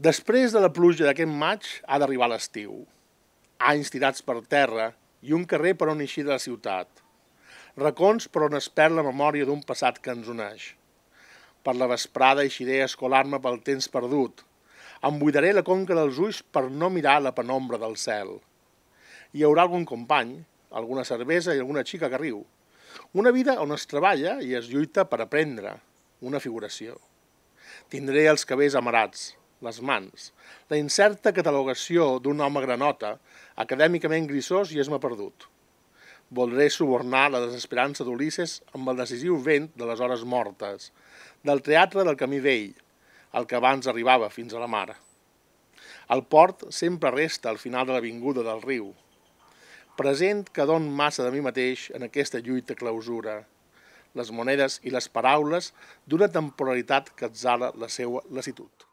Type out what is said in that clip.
Després de la pluja d'aquest maig ha d'arribar l'estiu. Anys tirats per terra i un carrer per on eixir de la ciutat. Racons per on es perd la memòria d'un passat que ens uneix. Per la vesprada eixiré a escolar-me pel temps perdut. Em buidaré la conca dels ulls per no mirar la penombra del cel. Hi haurà algun company, alguna cervesa i alguna xica que riu. Una vida on es treballa i es lluita per aprendre, una figuració. Tindré els cabells amarats, les mans, la incerta catalogació d'un home granota, acadèmicament grisós i esma perdut. Voldré subornar la desesperança d'Ulisses amb el decisiu vent de les hores mortes, del teatre del camí vell, el que abans arribava fins a la mar. El port sempre resta al final de l'avinguda del riu, present que don massa de mi mateix en aquesta lluita clausura, les monedes i les paraules d'una temporalitat que exhala la seva lassitud.